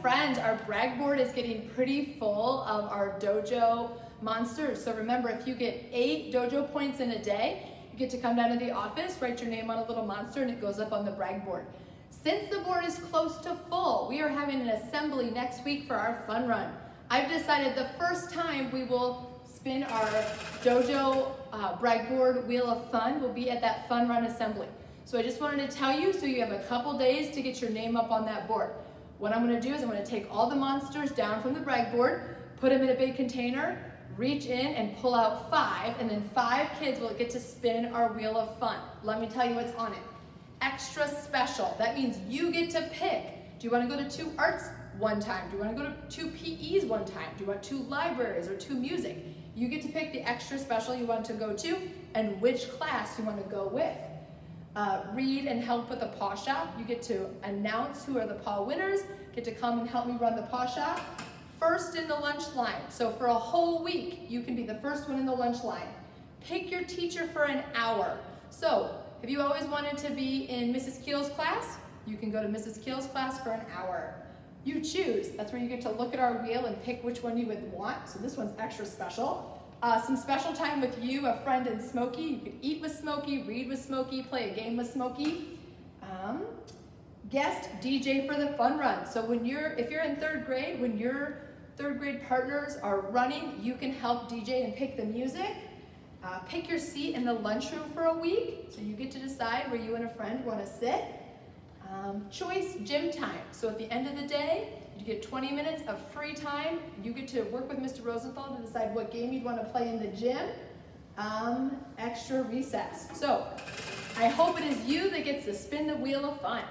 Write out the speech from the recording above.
friends, our brag board is getting pretty full of our dojo monsters. So remember, if you get eight dojo points in a day, you get to come down to the office, write your name on a little monster, and it goes up on the brag board. Since the board is close to full, we are having an assembly next week for our fun run. I've decided the first time we will spin our dojo uh, brag board wheel of fun will be at that fun run assembly. So I just wanted to tell you so you have a couple days to get your name up on that board. What I'm gonna do is I'm gonna take all the monsters down from the brag board, put them in a big container, reach in and pull out five, and then five kids will get to spin our wheel of fun. Let me tell you what's on it. Extra special, that means you get to pick. Do you wanna go to two arts one time? Do you wanna go to two PEs one time? Do you want two libraries or two music? You get to pick the extra special you want to go to and which class you wanna go with uh, read and help with the paw shop. You get to announce who are the paw winners, get to come and help me run the paw shop. First in the lunch line. So for a whole week, you can be the first one in the lunch line. Pick your teacher for an hour. So if you always wanted to be in Mrs. Keel's class, you can go to Mrs. Keel's class for an hour. You choose. That's where you get to look at our wheel and pick which one you would want. So this one's extra special. Uh, some special time with you, a friend, and Smokey. You can eat with Smokey, read with Smokey, play a game with Smokey. Um, guest DJ for the fun run. So when you're, if you're in third grade, when your third grade partners are running, you can help DJ and pick the music. Uh, pick your seat in the lunchroom for a week. So you get to decide where you and a friend want to sit. Um, choice gym time. So at the end of the day, you get 20 minutes of free time. You get to work with Mr. Rosenthal to decide what game you'd want to play in the gym. Um, extra recess. So I hope it is you that gets to spin the wheel of fun.